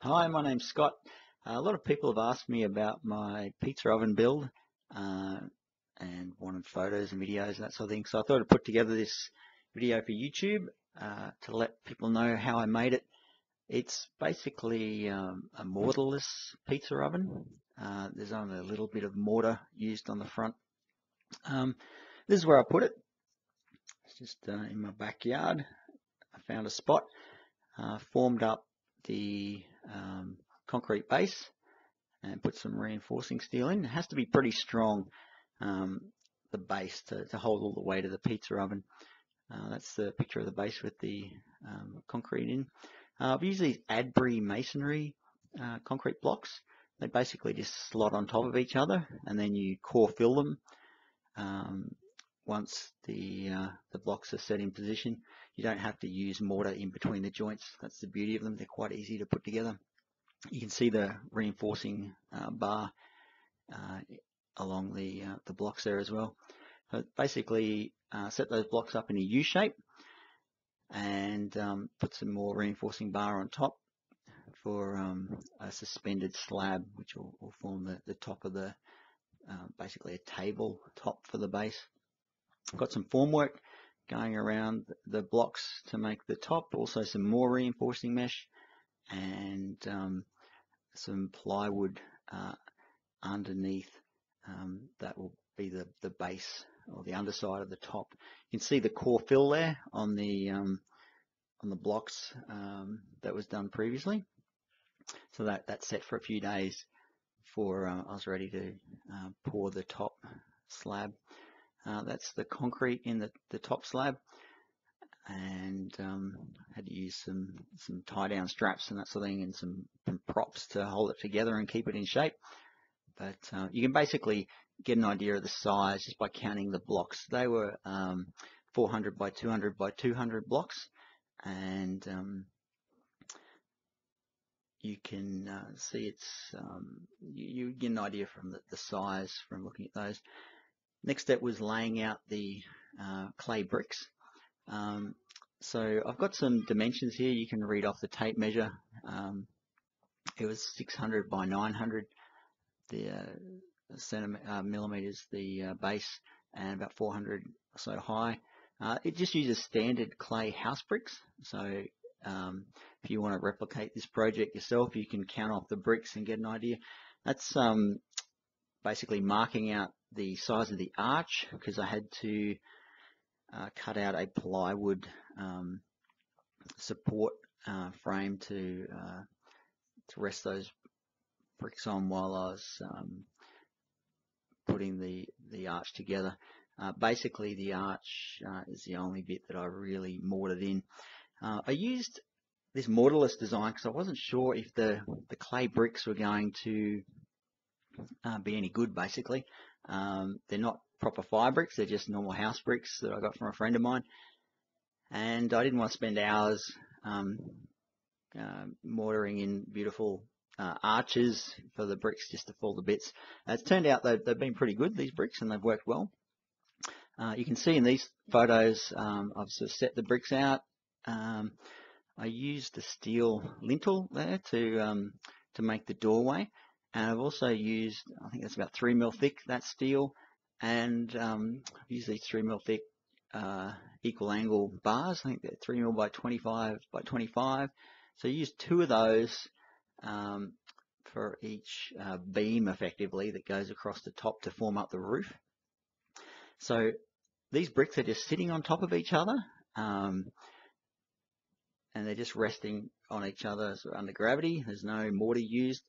Hi, my name's Scott. Uh, a lot of people have asked me about my pizza oven build uh, and wanted photos and videos and that sort of thing. So I thought I'd put together this video for YouTube uh, to let people know how I made it. It's basically um, a mortarless pizza oven. Uh, there's only a little bit of mortar used on the front. Um, this is where I put it. It's just uh, in my backyard. I found a spot, uh, formed up the um, concrete base and put some reinforcing steel in. It has to be pretty strong, um, the base, to, to, hold all the weight of the pizza oven. Uh, that's the picture of the base with the um, concrete in. Uh, I've used these Adbri masonry uh, concrete blocks. They basically just slot on top of each other and then you core fill them um, once the, uh, the blocks are set in position. You don't have to use mortar in between the joints. That's the beauty of them. They're quite easy to put together. You can see the reinforcing uh, bar uh, along the, uh, the blocks there as well. Basically uh, set those blocks up in a U shape and um, put some more reinforcing bar on top for um, a suspended slab which will, will form the, the, top of the uh, basically a table top for the base. Got some formwork going around the blocks to make the top, also some more reinforcing mesh and um, some plywood uh, underneath um, that will be the, the base or the underside of the top. You can see the core fill there on the um, on the blocks um, that was done previously. So that that's set for a few days before uh, I was ready to uh, pour the top slab. Uh, that's the concrete in the, the top slab and um, had to use some some tie down straps and that sort of thing and some, some props to hold it together and keep it in shape. But uh, you can basically get an idea of the size just by counting the blocks. They were um, 400 by 200 by 200 blocks and um, you can uh, see it's um, you, you, get an idea from the, the, size from looking at those. Next step was laying out the uh, clay bricks. Um, so I've got some dimensions here. You can read off the tape measure. Um, it was 600 by 900 the uh, uh, millimeters the uh, base and about 400 or so high. Uh, it just uses standard clay house bricks. So um, if you want to replicate this project yourself, you can count off the bricks and get an idea. That's um, basically marking out the size of the arch because I had to uh, cut out a plywood um, support uh, frame to uh, to rest those bricks on while I was um, putting the the arch together. Uh, basically, the arch uh, is the only bit that I really mortared in. Uh, I used this mortarless design because I wasn't sure if the the clay bricks were going to be any good. Basically, um, they're not proper fire bricks. They're just normal house bricks that I got from a friend of mine. And I didn't want to spend hours um, uh, mortaring in beautiful uh, arches for the bricks just to fall to bits. It's turned out they've, they've, been pretty good, these bricks, and they've worked well. Uh, you can see in these photos, um, I've sort of set the bricks out. Um, I used the steel lintel there to um, to make the doorway. And I've also used, I think that's about three mil thick, that steel, and um, I've these three mil thick uh, equal angle bars. I think they're three mil by 25 by 25. So you use two of those um, for each uh, beam effectively that goes across the top to form up the roof. So these bricks are just sitting on top of each other um, and they're just resting on each other of under gravity. There's no mortar used.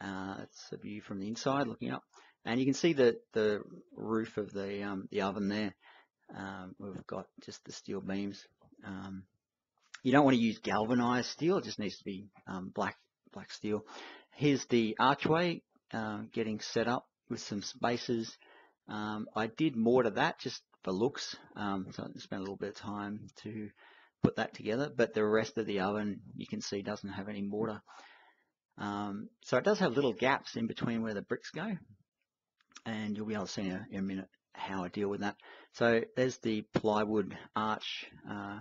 Uh, it's a view from the inside looking up. And you can see the, the roof of the, um, the oven there. Um, we've got just the steel beams. Um, you don't want to use galvanized steel, it just needs to be um, black, black steel. Here's the archway uh, getting set up with some spaces. Um, I did mortar that just for looks, so I spent a little bit of time to put that together, but the rest of the oven you can see doesn't have any mortar. Um, so it does have little gaps in between where the bricks go, and you'll be able to see in a, in a minute how I deal with that. So there's the plywood arch uh,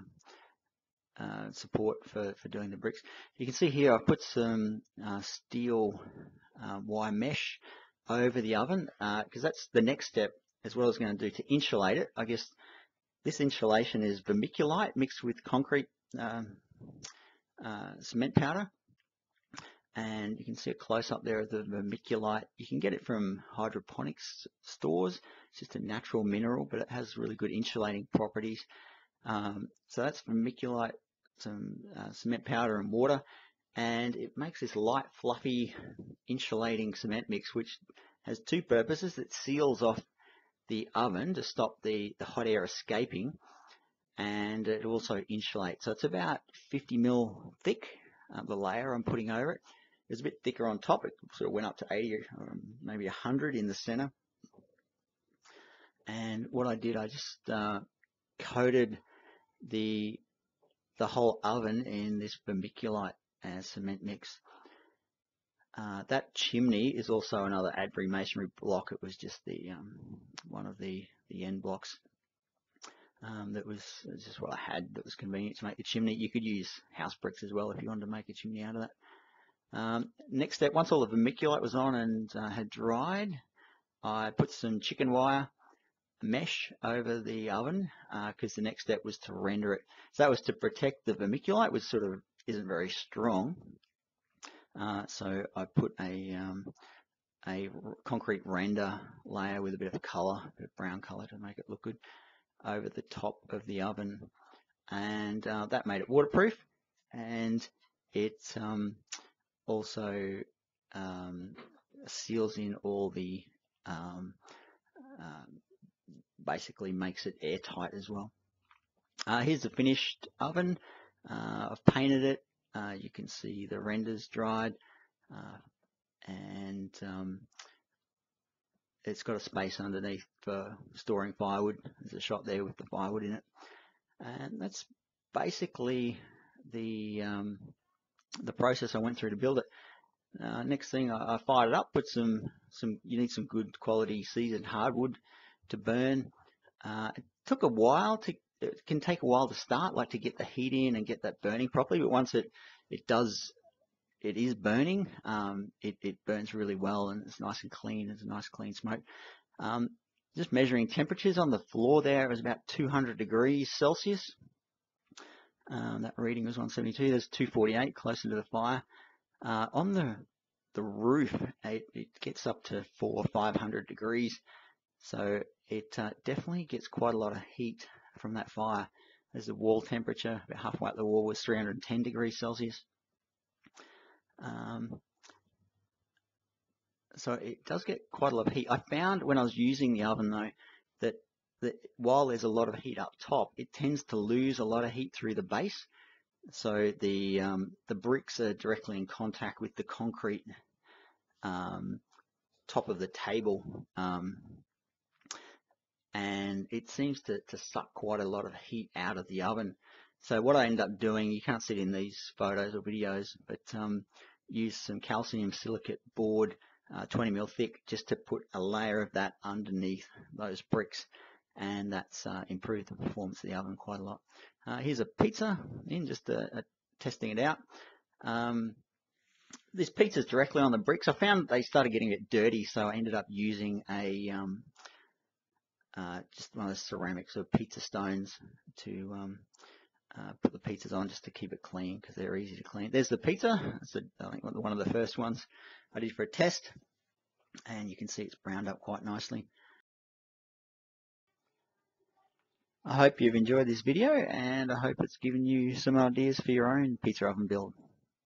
uh, support for, for doing the bricks. You can see here I've put some uh, steel uh, wire mesh over the oven because uh, that's the next step as well as going to do to insulate it. I guess this insulation is vermiculite mixed with concrete um, uh, cement powder and you can see a close up there of the vermiculite. You can get it from hydroponics stores. It's just a natural mineral, but it has really good insulating properties. Um, so that's vermiculite, some uh, cement powder and water, and it makes this light, fluffy, insulating cement mix, which has two purposes. It seals off the oven to stop the, the hot air escaping, and it also insulates. So it's about 50 mil thick, uh, the layer I'm putting over it. It's a bit thicker on top. It sort of went up to 80 or um, maybe 100 in the center. And what I did, I just uh, coated the the whole oven in this vermiculite and cement mix. Uh, that chimney is also another Adbri masonry block. It was just the um, one of the the end blocks um, that was just what I had that was convenient to make the chimney. You could use house bricks as well if you wanted to make a chimney out of that. Um, next step, once all the vermiculite was on and uh, had dried, I put some chicken wire mesh over the oven because uh, the next step was to render it. So that was to protect the vermiculite, which sort of isn't very strong. Uh, so I put a um, a concrete render layer with a bit of colour, a bit of brown colour to make it look good, over the top of the oven, and uh, that made it waterproof, and it um, also um, seals in all the um, uh, basically makes it airtight as well. Uh, here's the finished oven. Uh, I've painted it. Uh, you can see the renders dried uh, and um, it's got a space underneath for storing firewood. There's a shot there with the firewood in it. And that's basically the um, the process I went through to build it. Uh, next thing I, I, fired it up, put some, some, you need some good quality seasoned hardwood to burn. Uh, it took a while to, it can take a while to start, like to get the heat in and get that burning properly, but once it, it does, it is burning, um, it, it burns really well and it's nice and clean, it's a nice clean smoke. Um, just measuring temperatures on the floor there was about 200 degrees Celsius. Um, that reading was 172. There's 248 closer to the fire. Uh, on the the roof, it, it, gets up to four or 500 degrees. So it uh, definitely gets quite a lot of heat from that fire. There's the wall temperature, about halfway up the wall was 310 degrees Celsius. Um, so it does get quite a lot of heat. I found when I was using the oven though, that while there's a lot of heat up top, it tends to lose a lot of heat through the base. So the um, the bricks are directly in contact with the concrete um, top of the table, um, and it seems to, to suck quite a lot of heat out of the oven. So what I end up doing, you can't see it in these photos or videos, but um, use some calcium silicate board, uh, 20 mil thick, just to put a layer of that underneath those bricks and that's uh, improved the performance of the oven quite a lot. Uh, here's a pizza in just uh, uh, testing it out. Um, this pizza's directly on the bricks. I found they started getting a bit dirty, so I ended up using a um, uh, just one of the ceramics or pizza stones to um, uh, put the pizzas on just to keep it clean because they're easy to clean. There's the pizza. It's a, I think one of the first ones I did for a test, and you can see it's browned up quite nicely. I hope you've enjoyed this video and I hope it's given you some ideas for your own pizza oven build.